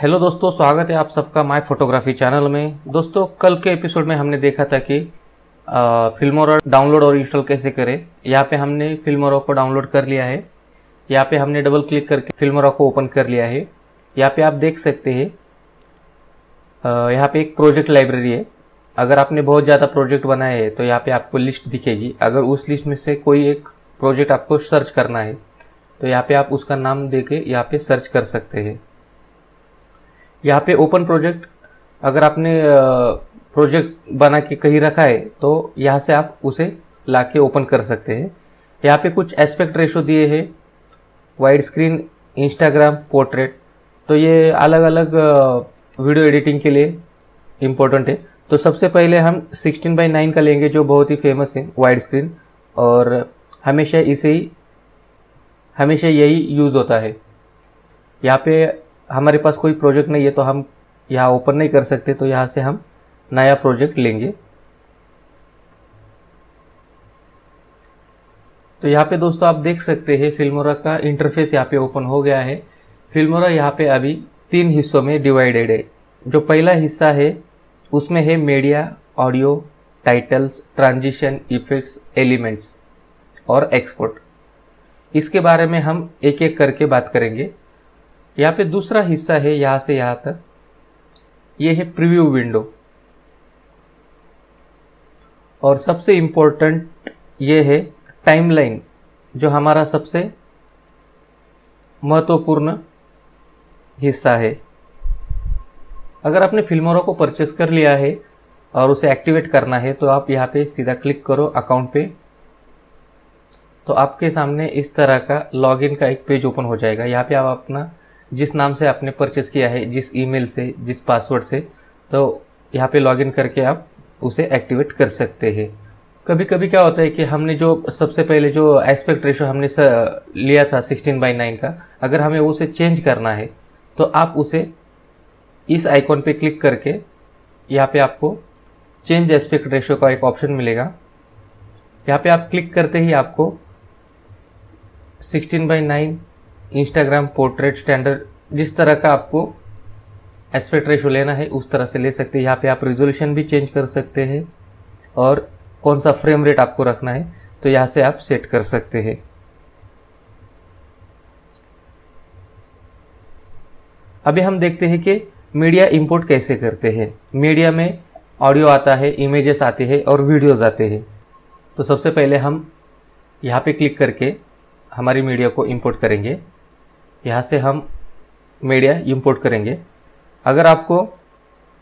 Hello दोस्तों, स्वागत है आप सबका माय फोटोग्राफी चैनल में। दोस्तों, कल के एपिसोड में हमने देखा था कि फिल्मोरा डाउनलोड और इंस्टॉल कैसे करें। यहाँ पे हमने फिल्मोरा को डाउनलोड कर लिया है। यहाँ पे हमने डबल क्लिक करके फिल्मोरा को ओपन कर लिया है। यहाँ पे आप देख सकते हैं यहाँ पे एक प्रोजेक्ट लाइब्रेरी है। अगर आपने बहुत ज़्यादा प्रोजेक्ट बनाए हैं तो यहाँ पे आपको लिस्ट दिखेगी। अगर उस लिस्ट में से कोई एक प्रोजेक्ट आपको सर्च करना है तो यहाँ पे आप उसका नाम दे के यहाँ पे सर्च कर सकते हैं। यहाँ पे ओपन प्रोजेक्ट अगर आपने प्रोजेक्ट बना के कहीं रखा है तो यहाँ से आप उसे ला के ओपन कर सकते हैं। यहाँ पे कुछ एस्पेक्ट रेशो दिए हैं वाइड स्क्रीन इंस्टाग्राम पोर्ट्रेट तो ये अलग अलग वीडियो एडिटिंग के लिए इम्पोर्टेंट है। तो सबसे पहले हम 16 बाई नाइन का लेंगे, जो बहुत ही फ़ेमस है वाइड स्क्रीन और हमेशा इसे ही, हमेशा यही यूज़ होता है। यहाँ पे हमारे पास कोई प्रोजेक्ट नहीं है तो हम यहाँ ओपन नहीं कर सकते तो यहाँ से हम नया प्रोजेक्ट लेंगे। तो यहाँ पे दोस्तों आप देख सकते हैं फिल्मोरा का इंटरफेस यहाँ पे ओपन हो गया है। फिल्मोरा यहाँ पे अभी तीन हिस्सों में डिवाइडेड है। जो पहला हिस्सा है, उसमें है media audio titles transition effects elements और एक्सपोर्ट इसके बारे में हम एक एक करके बात करेंगे। यहाँ पे दूसरा हिस्सा है, यहाँ से यहाँ तक। ये है प्रीव्यू विंडो और सबसे इम्पोर्टेंट ये है टाइमलाइन जो हमारा सबसे महत्वपूर्ण हिस्सा है। अगर आपने फिल्मोरा को परचेस कर लिया है और उसे एक्टिवेट करना है तो आप यहाँ पे सीधा क्लिक करो अकाउंट पे। तो आपके सामने इस तरह का लॉगिन का एक पेज ओपन हो जाएगा। यहाँ पे आप अपना जिस नाम से आपने परचेस किया है, जिस ईमेल से, जिस पासवर्ड से तो यहाँ पे लॉगिन करके आप उसे एक्टिवेट कर सकते हैं। कभी कभी क्या होता है कि हमने जो सबसे पहले जो एस्पेक्ट रेशो हमने लिया था 16 बाई नाइन का, अगर हमें उसे चेंज करना है तो आप उसे इस आइकॉन पे क्लिक करके यहाँ पे आपको चेंज एस्पेक्ट रेशो का एक ऑप्शन मिलेगा। यहाँ पे आप क्लिक करते ही आपको 16 by nine Instagram portrait standard जिस तरह का आपको एस्पेक्ट रेशो लेना है, उस तरह से ले सकते हैं। यहाँ पे आप रिजोल्यूशन भी चेंज कर सकते हैं और कौन सा फ्रेम रेट आपको रखना है तो यहाँ से आप सेट कर सकते हैं। अभी हम देखते हैं कि मीडिया इंपोर्ट कैसे करते हैं। मीडिया में ऑडियो आता है इमेजेस आते हैं और वीडियोज़ आते हैं। तो सबसे पहले हम यहाँ पे क्लिक करके हमारी मीडिया को इंपोर्ट करेंगे। यहाँ से हम मीडिया इंपोर्ट करेंगे। अगर आपको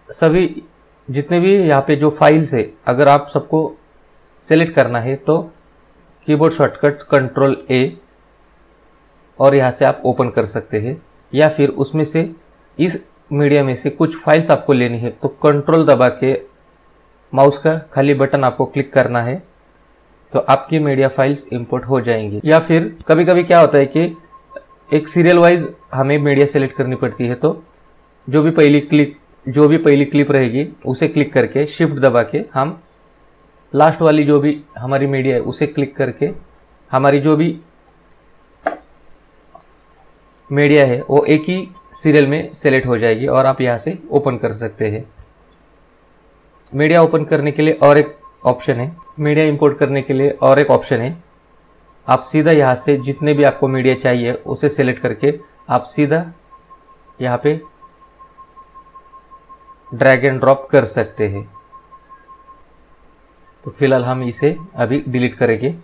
सभी, जितने भी यहाँ पे जो फाइल्स है, अगर आप सबको सेलेक्ट करना है तो कीबोर्ड शॉर्टकट कंट्रोल ए और यहाँ से आप ओपन कर सकते हैं। या फिर उसमें से, इस मीडिया में से कुछ फाइल्स आपको लेनी है तो कंट्रोल दबा के माउस का खाली बटन आपको क्लिक करना है तो आपकी मीडिया फाइल्स इंपोर्ट हो जाएँगी। या फिर कभी कभी क्या होता है कि एक सीरियल वाइज हमें मीडिया सेलेक्ट करनी पड़ती है तो जो भी पहली क्लिक जो भी पहली क्लिप रहेगी, उसे क्लिक करके शिफ्ट दबा के हम लास्ट वाली जो भी हमारी मीडिया है, उसे क्लिक करके हमारी जो भी मीडिया है, वो एक ही सीरियल में सेलेक्ट हो जाएगी और आप यहाँ से ओपन कर सकते हैं। मीडिया ओपन करने के लिए और एक ऑप्शन है। मीडिया इंपोर्ट करने के लिए और एक ऑप्शन है। आप सीधा यहाँ से जितने भी आपको मीडिया चाहिए, उसे सेलेक्ट करके आप सीधा यहाँ पे ड्रैग एंड ड्रॉप कर सकते हैं। तो फ़िलहाल हम इसे अभी डिलीट करेंगे।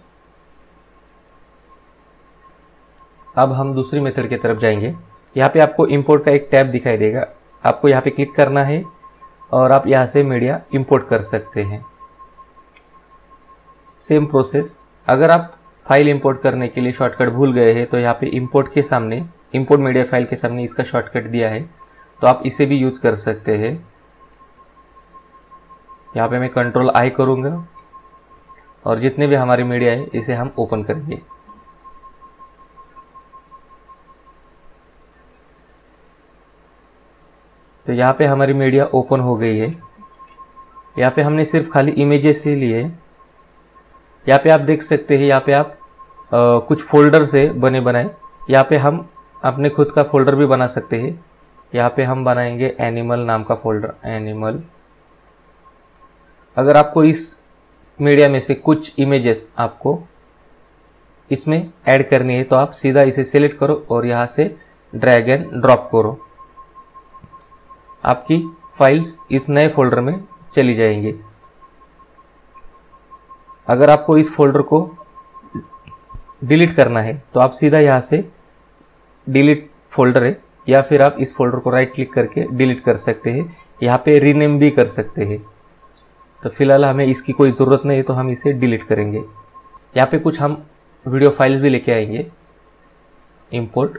अब हम दूसरी मेथड की तरफ़ जाएँगे। यहाँ पे आपको इंपोर्ट का एक टैब दिखाई देगा। आपको यहाँ पे क्लिक करना है और आप यहाँ से मीडिया इंपोर्ट कर सकते हैं। सेम प्रोसेस अगर आप फ़ाइल इंपोर्ट करने के लिए शॉर्टकट भूल गए हैं तो यहाँ पे इंपोर्ट के सामने, इंपोर्ट मीडिया फ़ाइल के सामने इसका शॉर्टकट दिया है। तो आप इसे भी यूज़ कर सकते हैं। यहाँ पे मैं कंट्रोल आई करूँगा, और जितने भी हमारी मीडिया है, इसे हम ओपन करेंगे। तो यहाँ पे हमारी मीडिया ओपन हो गई है। यहाँ पे हमने सिर्फ़ खाली इमेजेस ही लिए यहाँ पे आप देख सकते हैं यहाँ पे आप आ, कुछ फोल्डर से बने बनाए। यहाँ पे हम अपने खुद का फोल्डर भी बना सकते हैं। यहाँ पे हम बनाएँगे एनिमल नाम का फोल्डर एनिमल। अगर आपको इस मीडिया में से कुछ इमेजेस आपको इसमें ऐड करनी है तो आप सीधा इसे सिलेक्ट करो और यहाँ से ड्रैग एंड ड्रॉप करो। आपकी फाइल्स इस नए फोल्डर में चली जाएँगी। अगर आपको इस फोल्डर को डिलीट करना है तो आप सीधा यहाँ से डिलीट फोल्डर है, या फिर आप इस फोल्डर को राइट क्लिक करके डिलीट कर सकते हैं। यहाँ पे रीनेम भी कर सकते हैं। तो फ़िलहाल हमें इसकी कोई ज़रूरत नहीं है तो हम इसे डिलीट करेंगे। यहाँ पे कुछ हम वीडियो फाइल्स भी लेके आएँगे। इंपोर्ट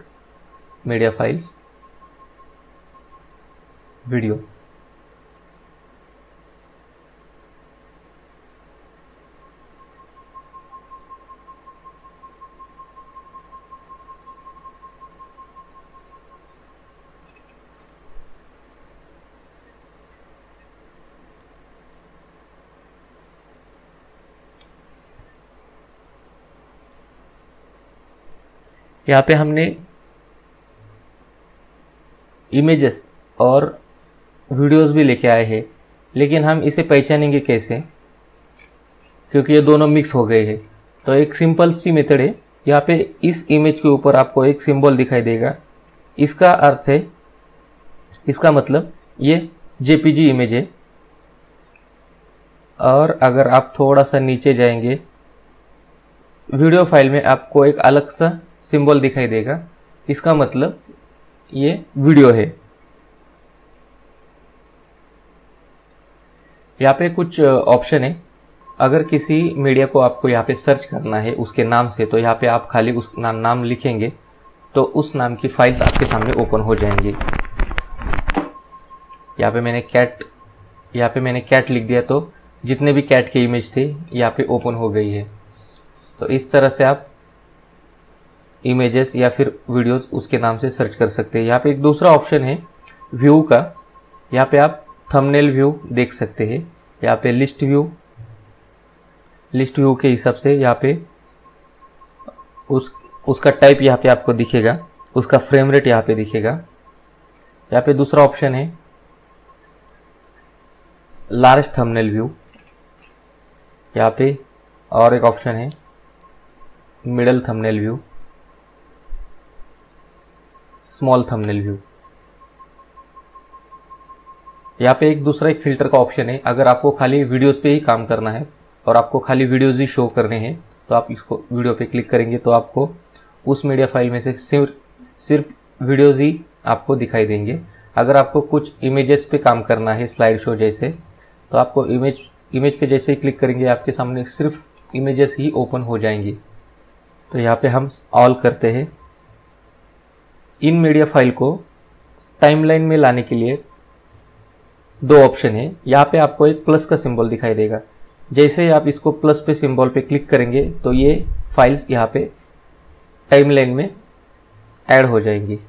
मीडिया फाइल्स वीडियो यहाँ पे हमने इमेजेस और वीडियोस भी लेके आए हैं, लेकिन हम इसे पहचानेंगे कैसे? क्योंकि ये दोनों मिक्स हो गए हैं। तो एक सिंपल सी मेथड है। यहाँ पे इस इमेज के ऊपर आपको एक सिंबल दिखाई देगा। इसका अर्थ है, इसका मतलब ये जेपीजी इमेज है। और अगर आप थोड़ा सा नीचे जाएँगे वीडियो फ़ाइल में आपको एक अलग सा सिंबल दिखाई देगा। इसका मतलब ये वीडियो है। यहाँ पे कुछ ऑप्शन है। अगर किसी मीडिया को आपको यहाँ पे सर्च करना है उसके नाम से तो यहाँ पे आप खाली उस ना, नाम लिखेंगे तो उस नाम की फ़ाइल आपके सामने ओपन हो जाएँगी। यहाँ पे मैंने कैट यहाँ पे मैंने कैट लिख दिया तो जितने भी कैट के इमेज थे यहाँ पे ओपन हो गई है। तो इस तरह से आप इमेजेस या फिर वीडियोस उसके नाम से सर्च कर सकते हैं। यहाँ पे एक दूसरा ऑप्शन है व्यू का। यहाँ पे आप थंबनेल व्यू देख सकते हैं। यहाँ पे लिस्ट व्यू लिस्ट व्यू के हिसाब से यहाँ पे उस, उसका टाइप यहाँ पे आपको दिखेगा। उसका फ्रेम रेट यहाँ पे दिखेगा। यहाँ पे दूसरा ऑप्शन है लार्ज थंबनेल व्यू यहाँ पे और एक ऑप्शन है middle thumbnail view small thumbnail view यहाँ पे एक दूसरा एक फ़िल्टर का ऑप्शन है। अगर आपको खाली वीडियोस पे ही काम करना है और आपको खाली वीडियोस ही शो करने हैं तो आप इसको वीडियो पे क्लिक करेंगे तो आपको उस मीडिया फ़ाइल में से सिर्फ़ सिर्फ़ वीडियोज़ ही आपको दिखाई देंगे। अगर आपको कुछ इमेजेस पे काम करना है स्लाइड शो जैसे तो आपको इमेज इमेज पे जैसे ही क्लिक करेंगे, आपके सामने सिर्फ़ इमेजेस ही ओपन हो जाएँगे। तो यहाँ पे हम ऑल करते हैं। इन मीडिया फ़ाइल को टाइमलाइन में लाने के लिए दो ऑप्शन है। यहाँ पे आपको एक प्लस का सिंबल दिखाई देगा। जैसे ही आप इसको प्लस पे सिंबल पे क्लिक करेंगे तो ये फाइल्स यहाँ पे टाइमलाइन में ऐड हो जाएँगी।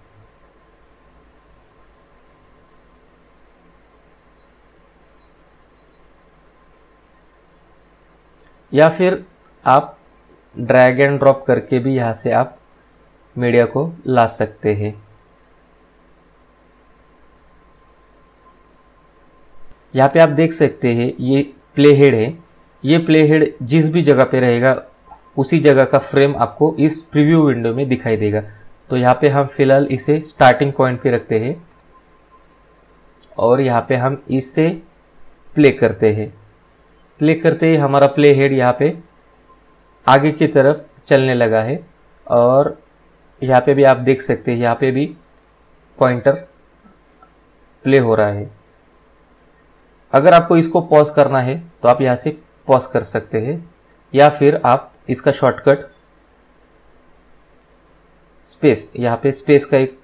या फिर आप ड्रैग एंड ड्रॉप करके भी यहाँ से आप मीडिया को ला सकते हैं। यहाँ पे आप देख सकते हैं, ये प्ले हेड है। ये प्ले हेड जिस भी जगह पे रहेगा, उसी जगह का फ्रेम आपको इस प्रीव्यू विंडो में दिखाई देगा। तो यहाँ पे हम फ़िलहाल इसे स्टार्टिंग पॉइंट पे रखते हैं और यहाँ पे हम इसे प्ले करते हैं। प्ले करते ही हमारा प्ले हेड यहाँ पे आगे की तरफ़ चलने लगा है और यहाँ पे भी आप देख सकते हैं, यहाँ पे भी पॉइंटर प्ले हो रहा है। अगर आपको इसको पॉज करना है तो आप यहाँ से पॉज कर सकते हैं, या फिर आप इसका शॉर्टकट स्पेस यहाँ पे स्पेस का एक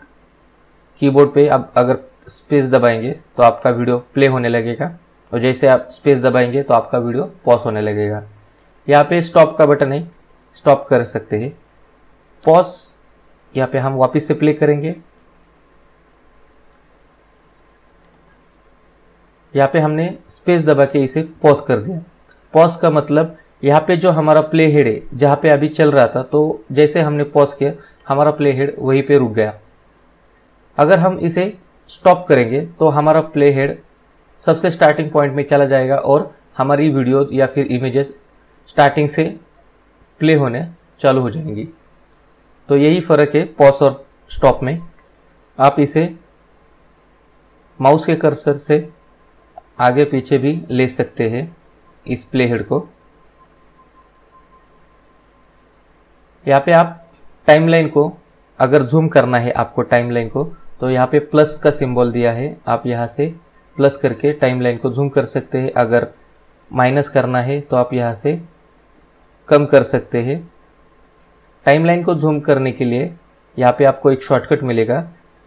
कीबोर्ड पे आप अगर स्पेस दबाएँगे तो आपका वीडियो प्ले होने लगेगा। और जैसे आप स्पेस दबाएँगे तो आपका वीडियो पॉज होने लगेगा। यहाँ पे स्टॉप का बटन है स्टॉप कर सकते हैं। पॉज यहाँ पे हम वापस से प्ले करेंगे। यहाँ पे हमने स्पेस दबा के इसे पॉज कर दिया। पॉज का मतलब यहाँ पे जो हमारा प्ले हेड है, जहाँ पे अभी चल रहा था तो जैसे हमने पॉज किया, हमारा प्ले हेड वहीं पे रुक गया। अगर हम इसे स्टॉप करेंगे तो हमारा प्ले हेड सबसे स्टार्टिंग पॉइंट में चला जाएगा और हमारी वीडियो या फिर इमेजेस स्टार्टिंग से प्ले होने चालू हो जाएँगी। तो यही फ़र्क है पॉस और स्टॉप में। आप इसे माउस के कर्सर से आगे पीछे भी ले सकते हैं इस प्ले हेड को। यहाँ पे आप टाइमलाइन को, अगर जूम करना है आपको टाइमलाइन को तो यहाँ पे प्लस का सिंबल दिया है। आप यहाँ से प्लस करके टाइमलाइन को जूम कर सकते हैं। अगर माइनस करना है तो आप यहाँ से कम कर सकते हैं। टाइमलाइन को जूम करने के लिए यहाँ पे आपको एक शॉर्टकट मिलेगा।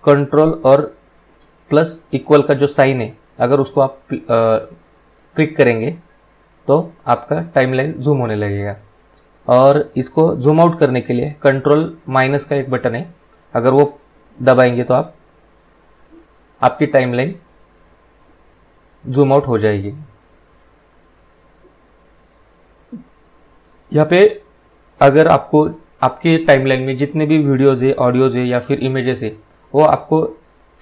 कंट्रोल और प्लस इक्वल का जो साइन है, अगर उसको आप क्लिक करेंगे तो आपका टाइमलाइन जूम होने लगेगा। और इसको जूम आउट करने के लिए कंट्रोल माइनस का एक बटन है। अगर वो दबाएँगे तो आप, आपकी टाइमलाइन जूम आउट हो जाएगी। यहाँ पे अगर आपको आपके टाइमलाइन में जितने भी वीडियोज़ है ऑडियोज है या फिर इमेजेस है, वो आपको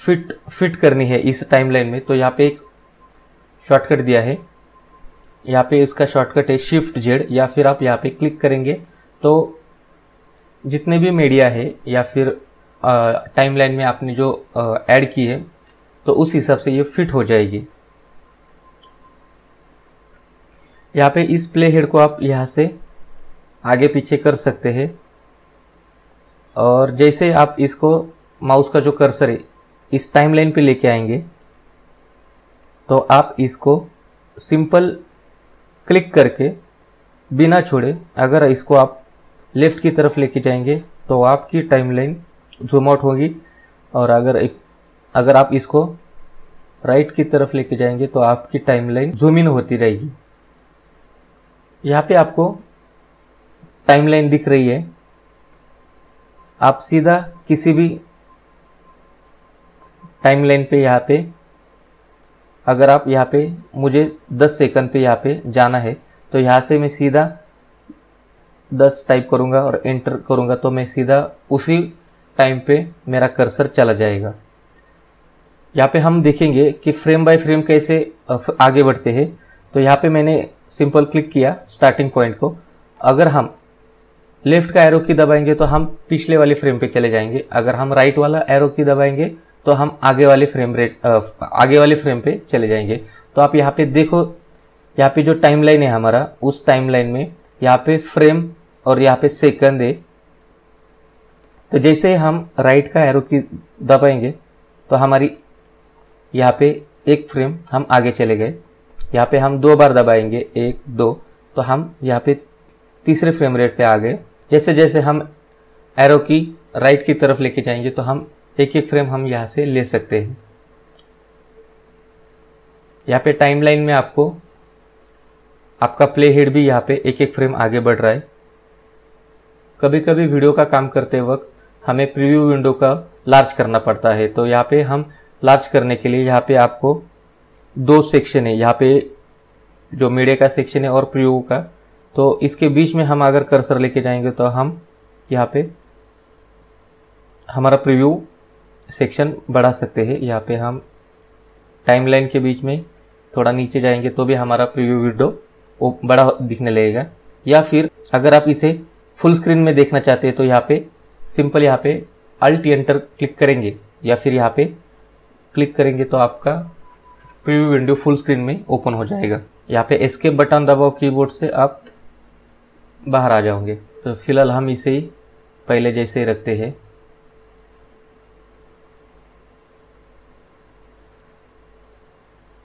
फिट फिट करनी है इस टाइमलाइन में। तो यहाँ पे एक शॉर्टकट दिया है। यहाँ पे इसका शॉर्टकट है शिफ्ट जेड या फिर आप यहाँ पे क्लिक करेंगे तो जितने भी मीडिया है या फिर टाइमलाइन में आपने जो ऐड की है तो उस हिसाब से ये फिट हो जाएगी। यहाँ पे इस प्ले हेड को आप यहाँ से आगे पीछे कर सकते हैं। और जैसे आप इसको माउस का जो कर्सर है, इस टाइमलाइन पे लेके आएँगे तो आप इसको सिंपल क्लिक करके बिना छोड़े, अगर इसको आप लेफ़्ट की तरफ़ लेके जाएँगे तो आपकी टाइमलाइन जूम आउट होगी। और अगर अगर आप इसको राइट की तरफ़ लेके जाएँगे तो आपकी टाइमलाइन जूम इन होती रहेगी। यहाँ पे आपको टाइमलाइन दिख रही है। आप सीधा किसी भी टाइमलाइन पे यहाँ पे, अगर आप यहाँ पे, मुझे 10 सेकंड पे यहाँ पे जाना है तो यहाँ से मैं सीधा 10 टाइप करूँगा और एंटर करूँगा तो मैं सीधा उसी टाइम पे मेरा कर्सर चला जाएगा। यहाँ पे हम देखेंगे कि फ्रेम बाय फ्रेम कैसे आगे बढ़ते हैं। तो यहाँ पे मैंने सिंपल क्लिक किया स्टार्टिंग पॉइंट को। अगर हम लेफ़्ट का एरो की दबाएँगे तो हम पिछले वाले फ्रेम पे चले जाएँगे। अगर हम राइट वाला एरो की दबाएँगे तो हम आगे वाले फ्रेम रेट आगे वाले फ्रेम पे चले जाएँगे। तो आप यहाँ पे देखो, यहाँ पे जो टाइमलाइन है हमारा, उस टाइमलाइन में यहाँ पे फ्रेम और यहाँ पे सेकंड है। तो जैसे हम राइट का एरो की दबाएँगे तो हमारी यहाँ पे एक फ्रेम हम आगे चले गए। यहाँ पे हम दो बार दबाएँगे, एक, दो तो हम यहाँ पे तीसरे फ्रेम रेट पे आ गए। जैसे जैसे हम एरो की राइट की तरफ़ लेके जाएँगे तो हम एक एक फ्रेम हम यहाँ से ले सकते हैं। यहाँ पे टाइमलाइन में आपको, आपका प्ले हेड भी यहाँ पे एक एक फ्रेम आगे बढ़ रहा है। कभी कभी वीडियो का काम करते वक्त हमें प्रीव्यू विंडो का लार्ज करना पड़ता है तो यहाँ पे हम लार्ज करने के लिए यहाँ पे आपको दो सेक्शन है। यहाँ पे जो मीडिया का सेक्शन है और प्रीव्यू का तो इसके बीच में हम अगर कर्सर लेके जाएँगे तो हम यहाँ पे हमारा प्रीव्यू सेक्शन बढ़ा सकते हैं। यहाँ पे हम टाइमलाइन के बीच में थोड़ा नीचे जाएँगे तो भी हमारा प्रीव्यू विंडो बड़ा दिखने लगेगा। या फिर अगर आप इसे फुल स्क्रीन में देखना चाहते हैं तो यहाँ पे सिंपल यहाँ पे अल्ट एंटर क्लिक करेंगे। या फिर यहाँ पे क्लिक करेंगे तो आपका प्रीव्यू विंडो फुल स्क्रीन में ओपन हो जाएगा। यहाँ पे एस्केप बटन दबाओ कीबोर्ड से आप बाहर आ जाओगे। तो फ़िलहाल हम इसे ही पहले जैसे ही रखते हैं।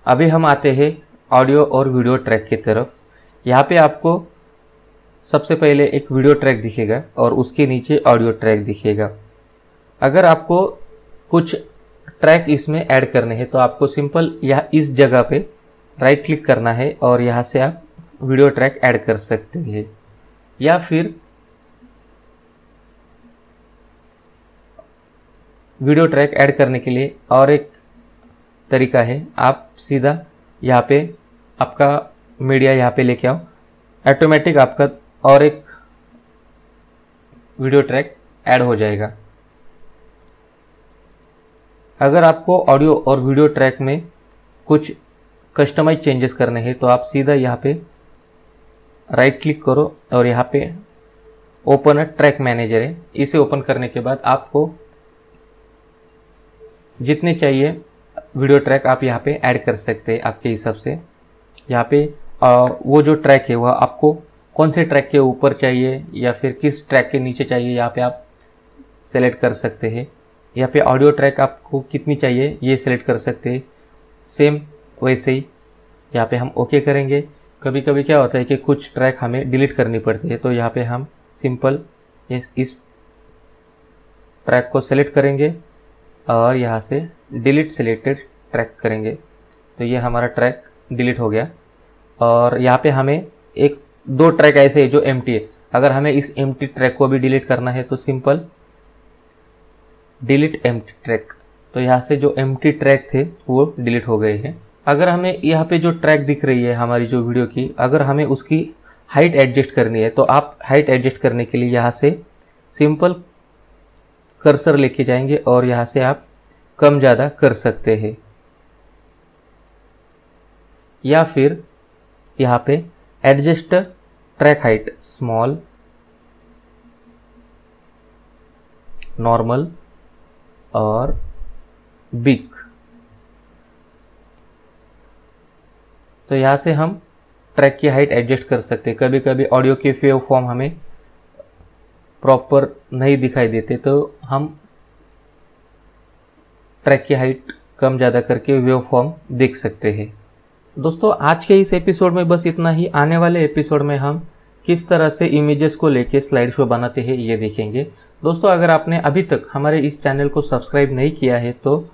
अभी हम आते हैं ऑडियो और वीडियो ट्रैक की तरफ़। यहाँ पे आपको सबसे पहले एक वीडियो ट्रैक दिखेगा और उसके नीचे ऑडियो ट्रैक दिखेगा। अगर आपको कुछ ट्रैक इसमें ऐड करने हैं तो आपको सिंपल यह इस जगह पे राइट क्लिक करना है और यहाँ से आप वीडियो ट्रैक ऐड कर सकते हैं। या फिर वीडियो ट्रैक ऐड करने के लिए और एक तरीका है। आप सीधा यहाँ पे आपका मीडिया यहाँ पे लेके आओ। ऑटोमेटिक आपका और एक वीडियो ट्रैक ऐड हो जाएगा। अगर आपको ऑडियो और वीडियो ट्रैक में कुछ कस्टमाइज चेंजेस करने हैं तो आप सीधा यहाँ पे राइट क्लिक करो और यहाँ पे ओपन ट्रैक मैनेजर है। इसे ओपन करने के बाद आपको जितने चाहिए वीडियो ट्रैक आप यहाँ पे ऐड कर सकते हैं आपके हिसाब से। यहाँ पे आ, वो जो ट्रैक है वह आपको कौन से ट्रैक के ऊपर चाहिए या फिर किस ट्रैक के नीचे चाहिए यहाँ पे आप सेलेक्ट कर सकते हैं। यहाँ पे ऑडियो ट्रैक आपको कितनी चाहिए ये सिलेक्ट कर सकते हैं। सेम वैसे ही। यहाँ पे हम ओके करेंगे। कभी कभी क्या होता है कि कुछ ट्रैक हमें डिलीट करनी पड़ती है तो यहाँ पे हम सिंपल इस ट्रैक को सेलेक्ट करेंगे और यहाँ से डिलीट सेलेक्टेड ट्रैक करेंगे। तो ये हमारा ट्रैक डिलीट हो गया और यहाँ पे हमें एक, दो ट्रैक ऐसे है जो एम है। अगर हमें इस एमटी ट्रैक को भी डिलीट करना है तो सिंपल डिलीट एम ट्रैक तो यहाँ से जो एम ट्रैक थे, वो डिलीट हो गए हैं। अगर हमें यहाँ पे जो ट्रैक दिख रही है हमारी जो वीडियो की, अगर हमें उसकी हाइट एडजस्ट करनी है तो आप हाइट एडजस्ट करने के लिए यहाँ से सिंपल कर्सर लेके जाएँगे और यहाँ से आप कम ज़्यादा कर सकते हैं। या फिर यहाँ पे adjust track height small normal और बिग तो यहाँ से हम ट्रैक की हाइट एडजस्ट कर सकते हैं। कभी कभी ऑडियो के वेव फॉर्म हमें प्रॉपर नहीं दिखाई देते तो हम ट्रैक की हाइट कम ज़्यादा करके वेव फॉर्म देख सकते हैं। दोस्तों, आज के इस एपिसोड में बस इतना ही। आने वाले एपिसोड में हम किस तरह से इमेजेस को लेके स्लाइड शो बनाते हैं, ये देखेंगे। दोस्तों, अगर आपने अभी तक हमारे इस चैनल को सब्सक्राइब नहीं किया है तो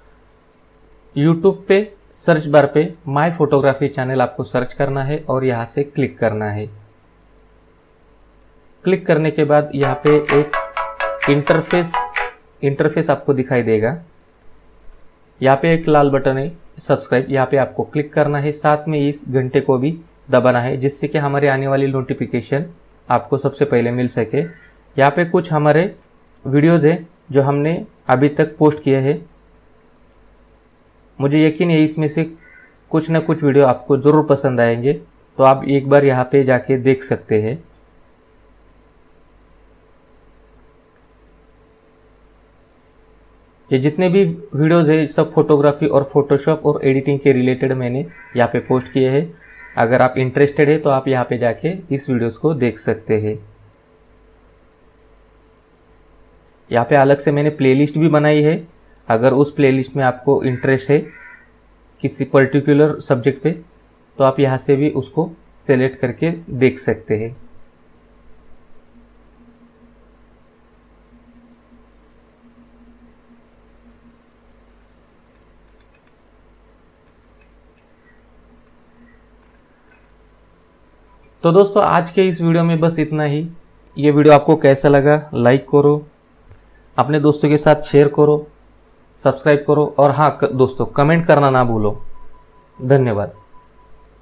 यूट्यूब पे सर्च बार पे माय फोटोग्राफी चैनल आपको सर्च करना है और यहाँ से क्लिक करना है। क्लिक करने के बाद यहाँ पे एक इंटरफेस इंटरफेस आपको दिखाई देगा। यहाँ पे एक लाल बटन है, सब्सक्राइब। यहाँ पे आपको क्लिक करना है। साथ में इस घंटे को भी दबाना है, जिससे कि हमारे आने वाली नोटिफिकेशन आपको सबसे पहले मिल सके। यहाँ पे कुछ हमारे वीडियोज़ है, जो हमने अभी तक पोस्ट किए हैं। मुझे यकीन है इसमें से कुछ ना कुछ वीडियो आपको ज़रूर पसंद आएँगे। तो आप एक बार यहाँ पे जाके देख सकते हैं। ये जितने भी वीडियोज़ है, सब फोटोग्राफी और फोटोशॉप और एडिटिंग के रिलेटेड मैंने यहाँ पे पोस्ट किए हैं। अगर आप इंटरेस्टेड है तो आप यहाँ पे जाके इस वीडियोस को देख सकते हैं। यहाँ पे अलग से मैंने प्लेलिस्ट भी बनाई है। अगर उस प्लेलिस्ट में आपको इंटरेस्ट है किसी पर्टिकुलर सब्जेक्ट पे तो आप यहाँ से भी उसको सेलेक्ट करके देख सकते हैं। तो दोस्तों, आज के इस वीडियो में बस इतना ही। ये वीडियो आपको कैसा लगा लाइक करो, अपने दोस्तों के साथ शेयर करो। सब्सक्राइब करो और हाँ दोस्तों कमेंट करना ना भूलो। धन्यवाद।